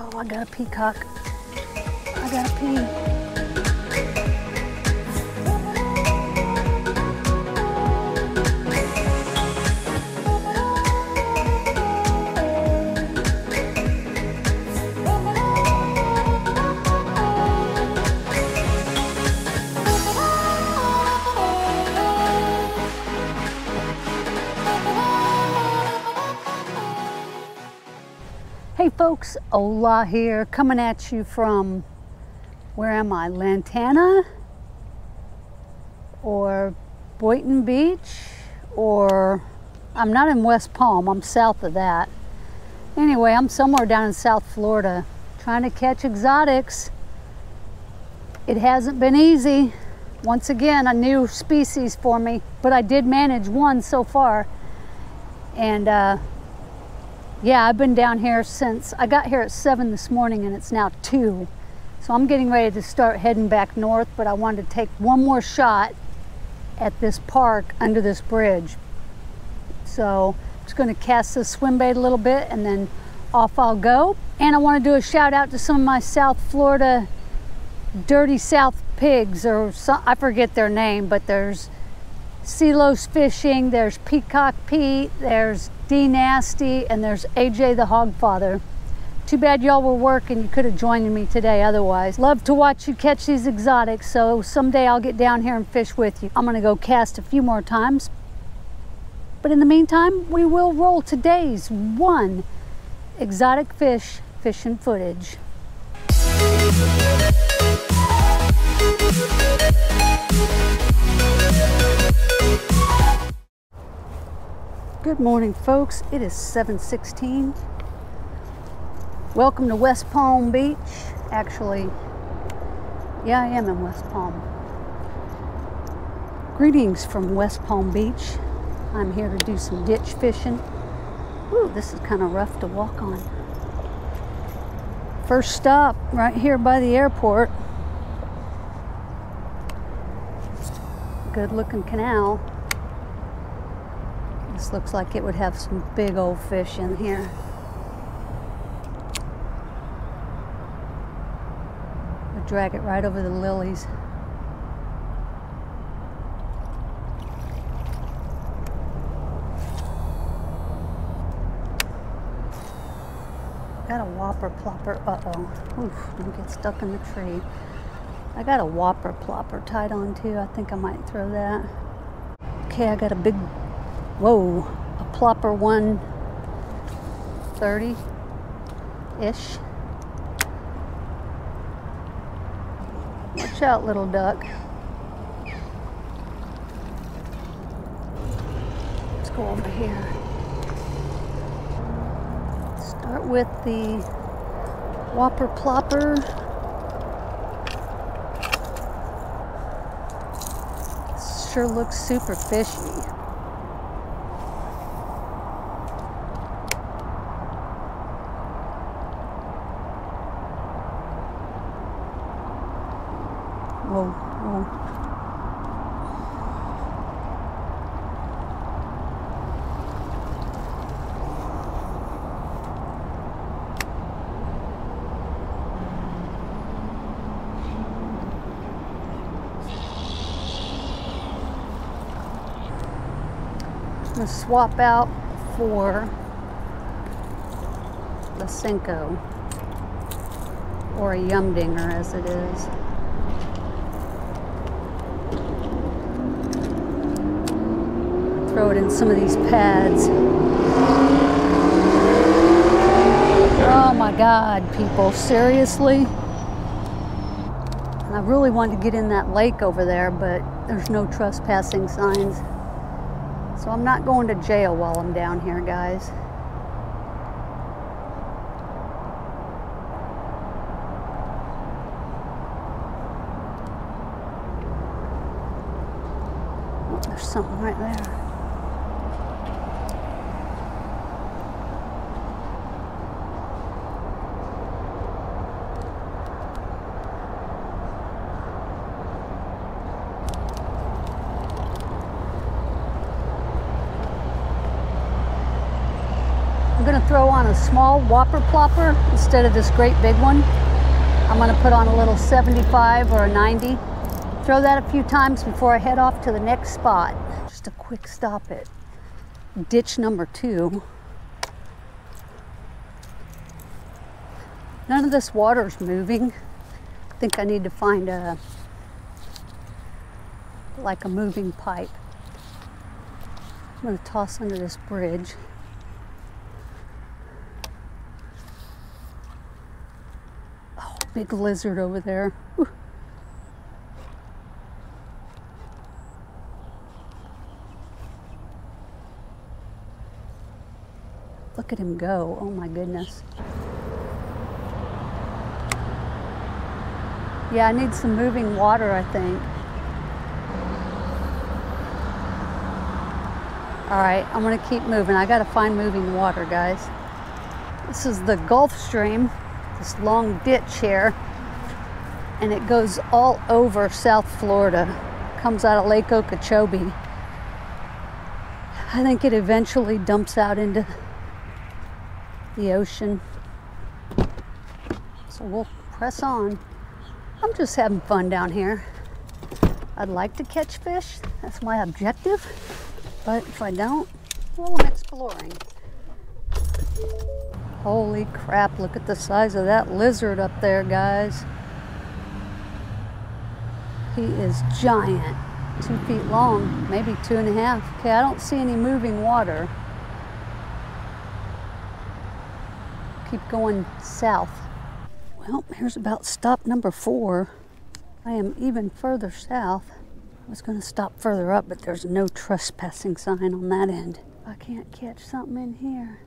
Oh, I got a peacock. I got a pea. Folks, Ola here, coming at you from, where am I, Lantana? Or Boynton Beach? Or, I'm not in West Palm, I'm south of that. Anyway, I'm somewhere down in South Florida trying to catch exotics. It hasn't been easy. Once again, a new species for me, but I did manage one so far. And uh, yeah, I've been down here since I got here at 7 this morning and it's now 2. So I'm getting ready to start heading back north, but I wanted to take one more shot at this park under this bridge. So I'm just going to cast this swim bait a little bit and then off I'll go. And I want to do a shout out to some of my South Florida dirty South pigs, or some, I forget their name, but there's C-Los Fishing, there's Peacock Pete, there's D Nasty, and there's AJ the Hawgfather. Too bad y'all were working. You could have joined me today otherwise. Love to watch you catch these exotics, so someday I'll get down here and fish with you. I'm gonna go cast a few more times. But in the meantime, we will roll today's one exotic fish fishing footage. Good morning, folks. It is 7:16. Welcome to West Palm Beach. Actually, yeah, I am in West Palm. Greetings from West Palm Beach. I'm here to do some ditch fishing. Ooh, this is kind of rough to walk on. First stop right here by the airport. Good looking canal. Looks like it would have some big old fish in here. I'll drag it right over the lilies. Got a whopper plopper. Uh oh. Oof, don't get stuck in the tree. I got a whopper plopper tied on too. I think I might throw that. Okay, I got a big, whoa, a plopper 130 ish. Watch out, little duck. Let's go over here. Start with the whopper plopper. Sure looks super fishy. Whoa, whoa. Gonna swap out for the Senko or a Yumdinger as it is. Throw it in some of these pads. Oh my God, people, seriously? I really wanted to get in that lake over there, but there's no trespassing signs. So I'm not going to jail while I'm down here, guys. There's something right there. throw on a small whopper plopper instead of this great big one. I'm gonna put on a little 75 or a 90. Throw that a few times before I head off to the next spot. Just a quick stop at ditch number two. None of this water's moving. I think I need to find a, like a moving pipe. I'm gonna toss under this bridge. Big lizard over there. Whew. Look at him go. Oh my goodness. Yeah, I need some moving water, I think. All right, I'm gonna keep moving. I gotta find moving water, guys. This is the Gulf Stream, this long ditch here, and it goes all over South Florida. Comes out of Lake Okeechobee. I think it eventually dumps out into the ocean. So we'll press on. I'm just having fun down here. I'd like to catch fish, that's my objective. But if I don't, well, I'm exploring. Holy crap, look at the size of that lizard up there, guys. He is giant, two feet long, maybe two and a half. Okay, I don't see any moving water. Keep going south. Well, here's about stop number four. I am even further south. I was going to stop further up, but there's no trespassing sign on that end. I can't catch something in here.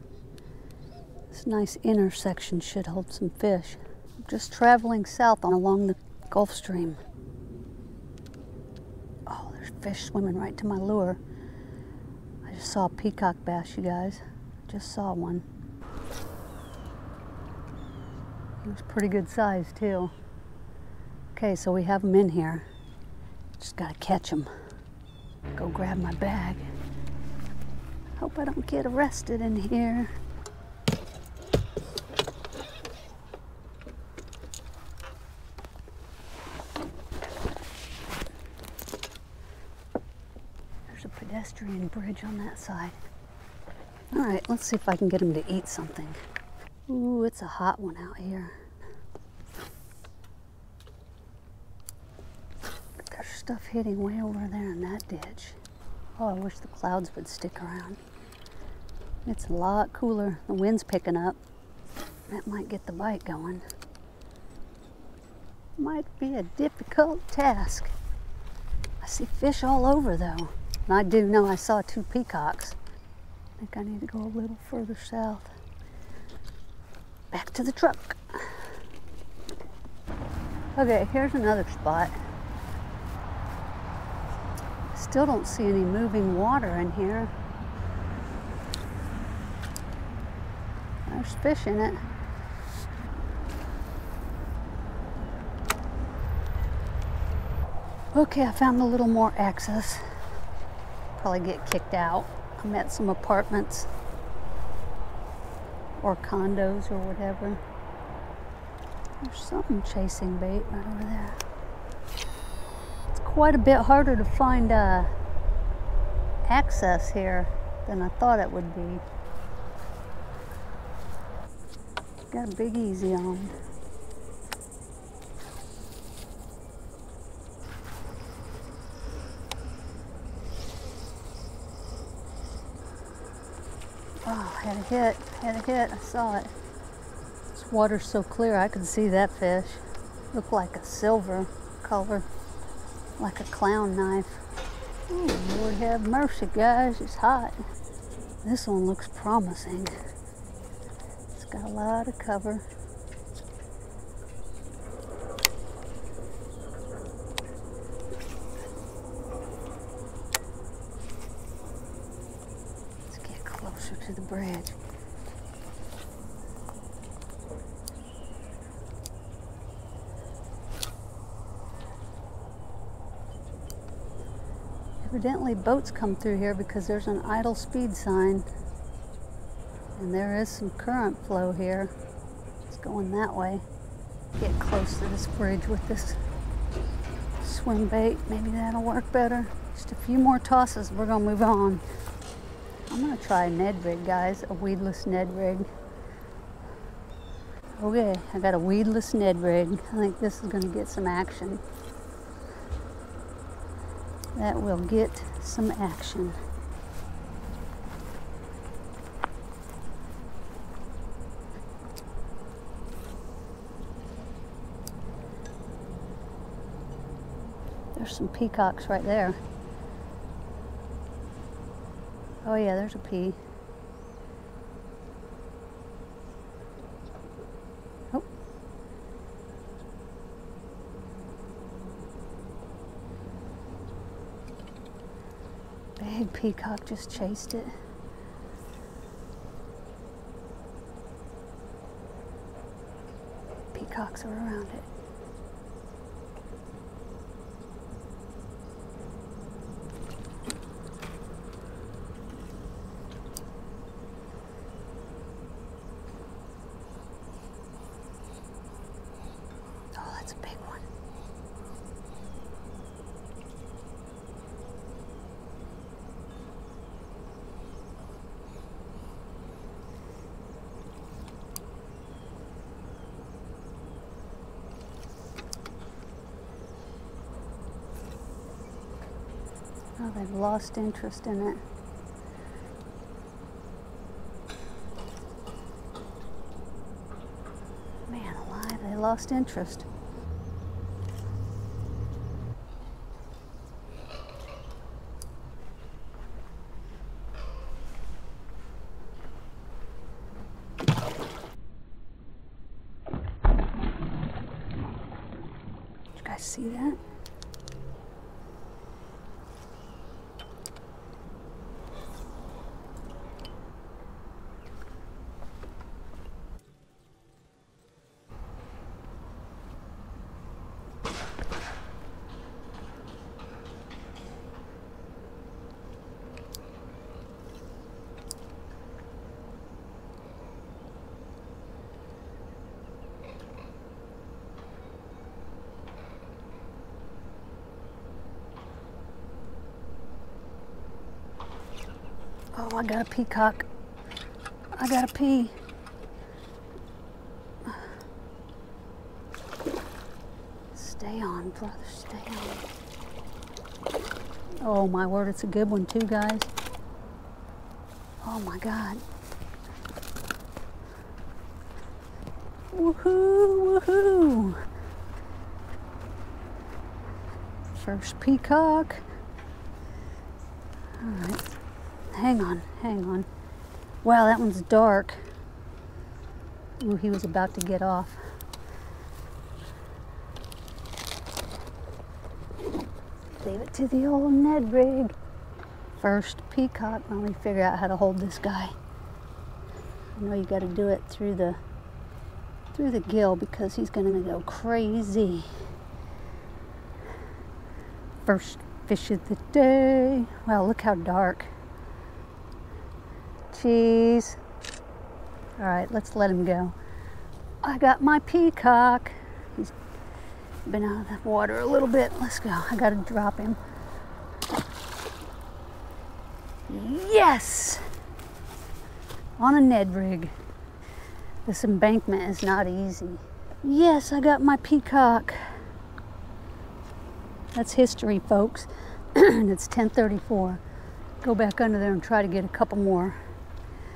This nice intersection should hold some fish. I'm just traveling south along the Gulf Stream. Oh, there's fish swimming right to my lure. I just saw a peacock bass, you guys. Just saw one. He was pretty good size too. Okay, so we have them in here. Just gotta catch them. Go grab my bag. Hope I don't get arrested in here. There's a pedestrian bridge on that side. All right, let's see if I can get him to eat something. Ooh, it's a hot one out here. There's stuff hitting way over there in that ditch. Oh, I wish the clouds would stick around. It's a lot cooler. The wind's picking up. That might get the bite going. Might be a difficult task. I see fish all over though. And I do know I saw two peacocks. I think I need to go a little further south. Back to the truck. Okay, here's another spot. Still don't see any moving water in here. There's fish in it. Okay, I found a little more access. Probably get kicked out. I'm at some apartments or condos or whatever. There's something chasing bait right over there. It's quite a bit harder to find uh, access here than I thought it would be. Got a big easy on. Oh, had a hit, had a hit, I saw it. This water's so clear I could see that fish. Looked like a silver color, like a clown knife. Oh, Lord have mercy, guys, it's hot. This one looks promising. It's got a lot of cover. Let's get bridge. Evidently boats come through here because there's an idle speed sign. And there is some current flow here. It's going that way. Get close to this bridge with this swim bait. Maybe that'll work better. Just a few more tosses, we're gonna move on. I'm gonna try a Ned rig, guys, a weedless Ned rig. Okay, I got a weedless Ned rig. I think this is gonna get some action. That will get some action. There's some peacocks right there. Oh yeah, there's a pea. Oh. Big peacock just chased it. Peacocks are around it. Oh, that's a big one. Oh, they've lost interest in it. Man alive, they lost interest. Did you guys see that? Oh, I got a peacock. I got a pea. Stay on, brother, stay on. Oh my word, it's a good one too, guys. Oh my God. Woohoo, woohoo. First peacock. All right. Hang on, hang on. Wow, that one's dark. Ooh, he was about to get off. Leave it to the old Ned rig. First peacock. Let me figure out how to hold this guy. I know you got to do it through the through the gill because he's going to go crazy. First fish of the day. Wow, look how dark. Jeez. All right, let's let him go. I got my peacock. He's been out of the water a little bit. Let's go. I got to drop him. Yes! On a Ned rig. This embankment is not easy. Yes, I got my peacock. That's history, folks. and it's 1034. Go back under there and try to get a couple more.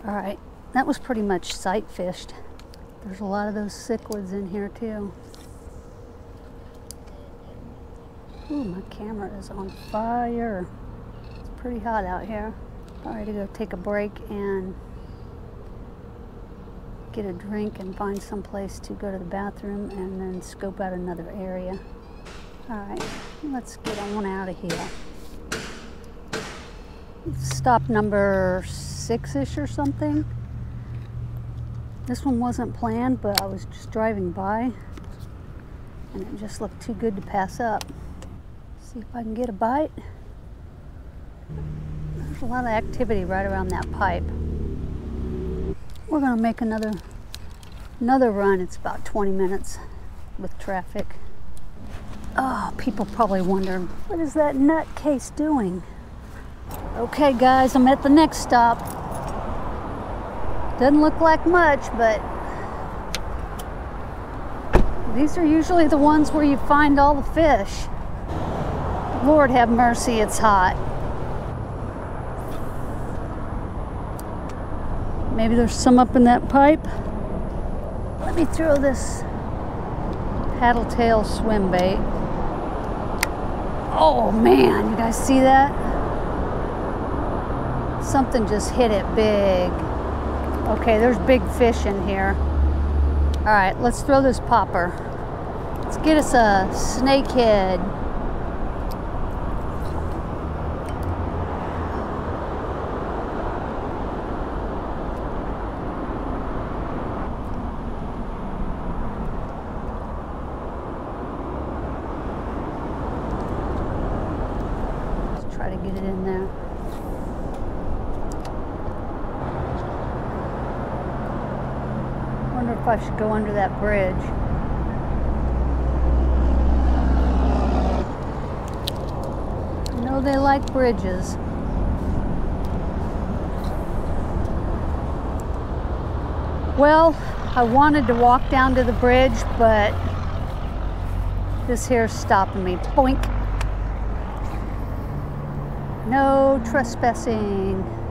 All right, that was pretty much sight fished. There's a lot of those cichlids in here too. Ooh, my camera is on fire. It's pretty hot out here. Probably to go take a break and get a drink and find some place to go to the bathroom and then scope out another area. All right, let's get on out of here. Stop number six-ish or something. This one wasn't planned, but I was just driving by and it just looked too good to pass up. See if I can get a bite. There's a lot of activity right around that pipe. we're gonna make another another run. It's about 20 minutes with traffic. Oh, people probably wondering, what is that nutcase doing? Okay, guys, I'm at the next stop. Doesn't look like much, but these are usually the ones where you find all the fish. Lord have mercy, it's hot. Maybe there's some up in that pipe. Let me throw this paddle tail swim bait. Oh man, you guys see that? Something just hit it big. Okay, there's big fish in here. All right, let's throw this popper. Let's get us a snakehead. Let's try to get it in there. Wonder if I should go under that bridge. I know they like bridges. Well, I wanted to walk down to the bridge, but this here's stopping me. Boink. No trespassing.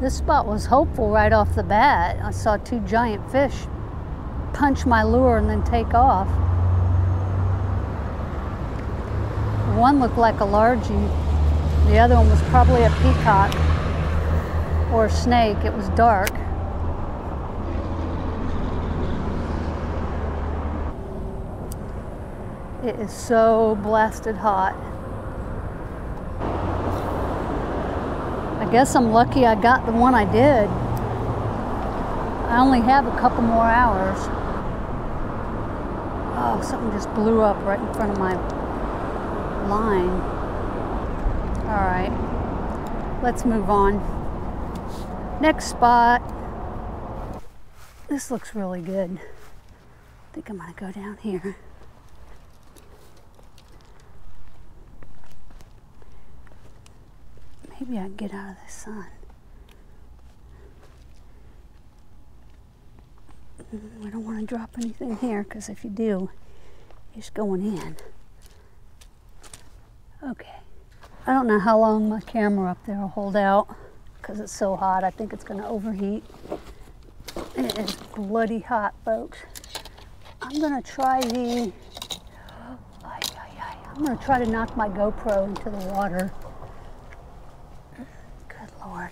This spot was hopeful right off the bat. I saw two giant fish punch my lure and then take off. One looked like a largie. The other one was probably a peacock or a snake. It was dark. It is so blasted hot. Guess I'm lucky I got the one I did. I only have a couple more hours. Oh, something just blew up right in front of my line. All right, let's move on. Next spot. This looks really good. I think I'm gonna go down here. Maybe I can get out of the sun. Mm, I don't want to drop anything here because if you do, it's going in. Okay. I don't know how long my camera up there will hold out because it's so hot. I think it's going to overheat. It is bloody hot, folks. I'm going to try the. I'm going to try to knock my GoPro into the water. Good Lord.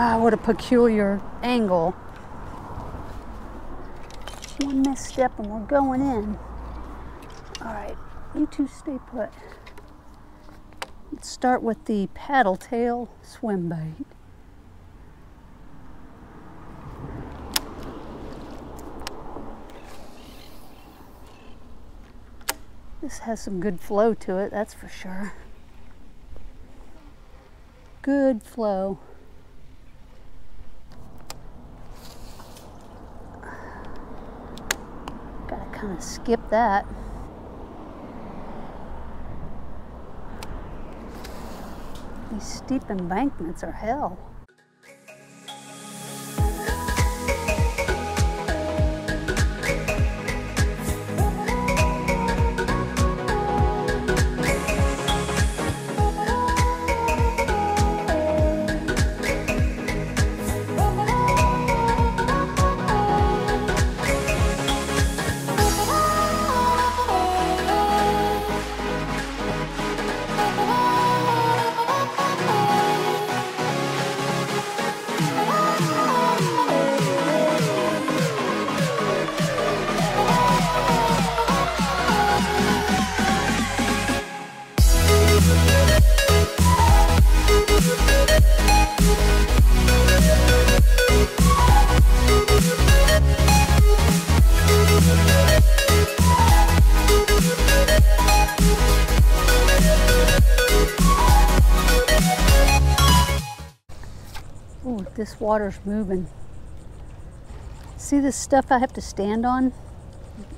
Wow, what a peculiar angle. One misstep and we're going in. All right, you two stay put. Let's start with the paddle tail swim bait. This has some good flow to it, that's for sure. Good flow. Gotta kind of skip that. These steep embankments are hell. Water's moving. See this stuff I have to stand on?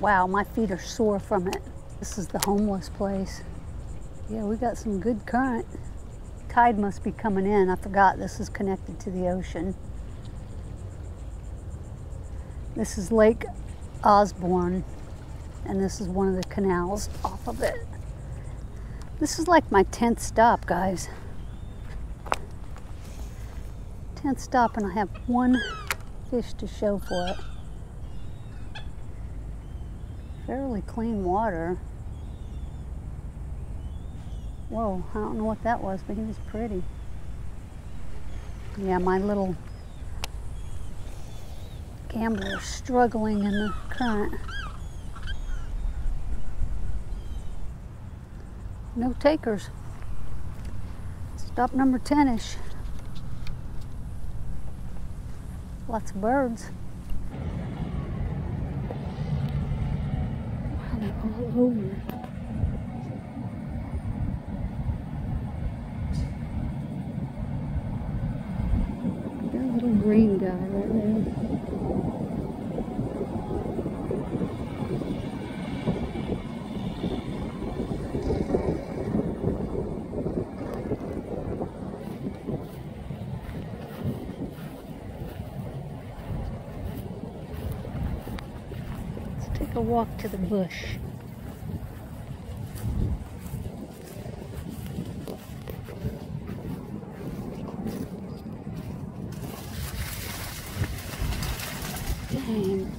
Wow, my feet are sore from it. This is the homeless place. Yeah, we got some good current. Tide must be coming in. I forgot this is connected to the ocean. This is Lake Osborne, and this is one of the canals off of it. This is like my 10th stop, guys. 10th stop, and I have one fish to show for it. Fairly clean water. Whoa, I don't know what that was, but he was pretty. Yeah, my little gambler struggling in the current. No takers. Stop number 10-ish. Lots of birds. Wow, they're all over. That little green guy right there. Let's take a walk to the bush. Dang,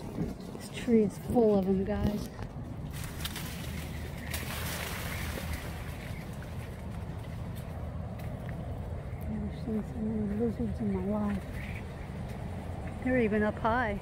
this tree is full of them, guys. Never seen so many lizards in my life. They're even up high.